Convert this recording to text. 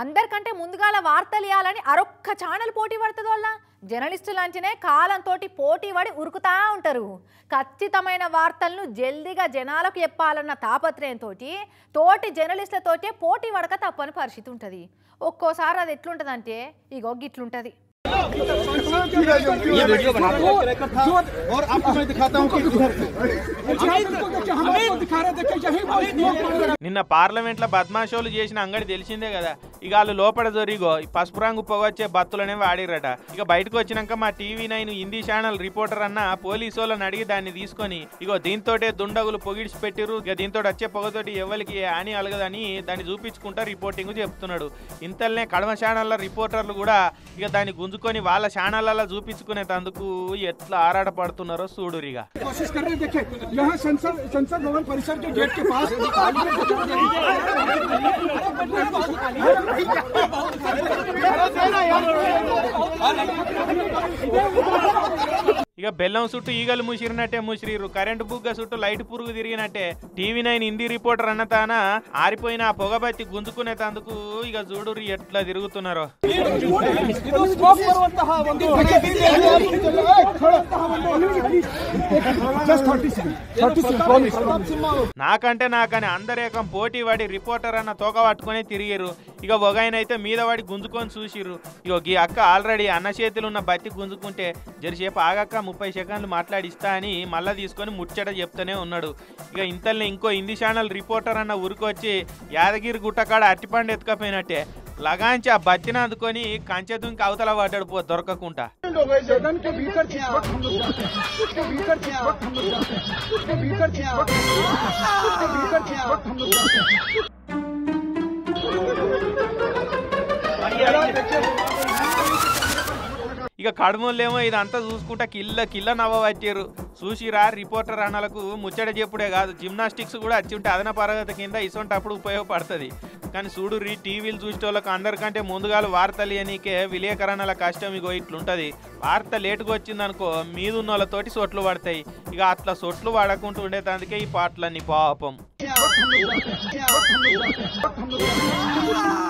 అందరికంటే ముందుగాల వార్తలు ఇవ్వాలని అరొక్క ఛానల్ పోటీ పడుతుంది వాళ్ళ. జర్నలిస్టులు అంటేనే కాలంతో పోటీ పడి ఉరుకుతా ఉంటారు. ఖచ్చితమైన వార్తలను జల్దీగా జనాలకు చెప్పాలన్న తాపత్రయంతో తోటి జర్నలిస్టులతోటే పోటీ పడక తప్పని పరిస్థితి ఉంటుంది. ఒక్కోసారి అది ఎట్లుంటుందంటే ఇగో గిట్లుంటుంది. ये वीडियो बना दो और आपको मैं दिखाता हूँ कि इधर నిన్న పార్లమెంట్లో బద్మాషోలు చేసిన అంగడి తెలిసిందే కదా ఇక వాళ్ళు లోపల దొరిగో ఈ పసుపు రంగు పొగొచ్చే బత్తులనే వాడిరట ఇక బయటకు వచ్చినాక మా TV nine Hindi channel reporter అన్న పోలీసు వాళ్ళని అడిగి దాన్ని తీసుకొని ఇగో దీంతోటే దుండగులు పొగిడిచి పెట్టిరు ఇక దీంతో వచ్చే పొగతోటి ఎవరికి హాని అలగదని దాన్ని చూపించుకుంటా రిపోర్టింగ్ చెప్తున్నాడు ఇంతల్నే కడమ ఛానళ్ళ రిపోర్టర్లు కూడా ఇక దాన్ని గుంజుకొని వాళ్ళ ఛానళ్ళ చూపించుకునేటందుకు ఎట్లా ఆరాట పడుతున్నారో చూడురిగా ఇక బెల్లం చుట్టూ ఈగలు ముసిరినట్టే ముసిరిరు కరెంటు బుగ్గ చుట్టూ లైట్ పురుగు తిరిగినట్టే. టీవీ నైన్ హిందీ రిపోర్టర్ అన్న తాన ఆరిపోయిన ఆ పొగబత్తి గుంజుకునేటందుకు ఇక చూడురి ఎట్లా తిరుగుతున్నారో. నాకంటే నాకని అందరేకం పోటీ పడి రిపోర్టర్ అన్న తోక పట్టుకొని తిరిగిరు ఇక అయితే మీద పడి గుంజుకొని చూసిర్రు. ఇక ఈ అక్క ఆల్రెడీ అన్న చేతులు ఉన్న బత్తి గుంజుకుంటే జరిసేపు ఆగక్క ముప్పై సెకండ్లు మాట్లాడిస్తా అని మళ్ళా తీసుకొని ముచ్చట చెప్తూనే ఉన్నాడు. ఇక ఇంతల్ని ఇంకో హిందీ ఛానల్ రిపోర్టర్ అన్న ఉరికొచ్చి యాదగిరి గుట్టకాడ అట్టిపండు ఎత్తుకపోయినట్టే. లగాంచి ఆ బత్తిని అందుకొని కంచె దుంకి అవతల పడ్డాడు పో దొరకకుండా सदन के भीतर जिस वक्त हम लोग जाते हैं। उसके भीतर जिस वक्त हम लोग जाते हैं। उसके भीतर जिस वक्त उसके भीतर जिस वक्त हम लोग जाते हैं। ఇక కడుమోళ్ళేమో ఇదంతా చూసుకుంటా కిల్ల కిల్ల నవ్వ పట్టారు చూసిరా రిపోర్టర్ అన్నలకు ముచ్చట చెప్పుడే కాదు. జిమ్నాస్టిక్స్ కూడా వచ్చి ఉంటే అదన పరగతి కింద ఇసొంటప్పుడు ఉపయోగపడుతుంది. కానీ చూడు రీ టీవీలు చూసేటోళ్ళకి అందరికంటే ముందుగా వార్తలు ఇయనీకే విలేకరణల కష్టం ఇగో ఇట్లుంటుంది. వార్త లేటుగా వచ్చిందనుకో మీదున్న వాళ్ళతోటి సొట్లు పడతాయి. ఇక అట్లా సొట్లు పడకుండా ఉండేదానికే ఈ పాటలన్నీ పాపం.